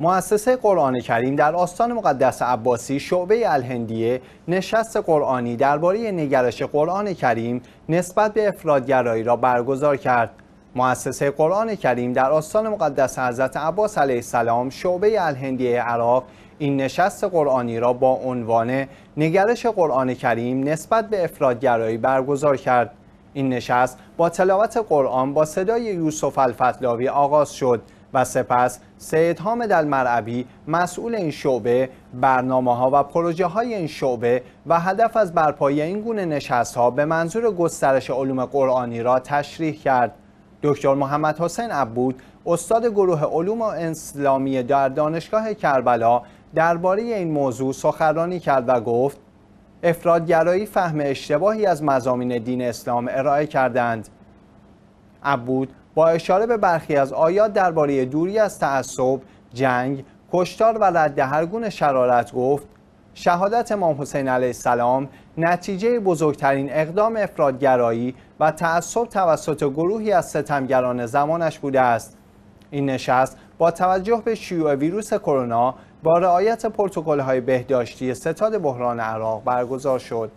مؤسسه قرآن کریم در آستان مقدس عباسی شعبه الهندیه نشست قرآنی درباره نگرش قرآن کریم نسبت به افرادگرایی را برگزار کرد. مؤسسه قرآن کریم در آستان مقدس حضرت عباس علیه السلام شعبه الهندیه عراق این نشست قرآنی را با عنوان نگرش قرآن کریم نسبت به افرادگرایی برگزار کرد. این نشست با تلاوت قرآن با صدای یوسف الفتلاوی آغاز شد و سپس سید حامد المرعبی مسئول این شعبه برنامه ها و پروژه های این شعبه و هدف از برپایی این گونه نشست ها به منظور گسترش علوم قرآنی را تشریح کرد. دکتر محمد حسین عبود استاد گروه علوم اسلامی در دانشگاه کربلا درباره این موضوع سخنرانی کرد و گفت افرادگرایی فهم اشتباهی از مزامین دین اسلام ارائه کردند. عبود با اشاره به برخی از آیات درباره دوری از تعصب، جنگ، کشتار و رد هر گونه شرارت گفت شهادت امام حسین علیه السلام نتیجه بزرگترین اقدام افرادگرایی و تعصب توسط گروهی از ستمگران زمانش بوده است. این نشست با توجه به شیوع ویروس کرونا با رعایت های بهداشتی ستاد بحران عراق برگزار شد.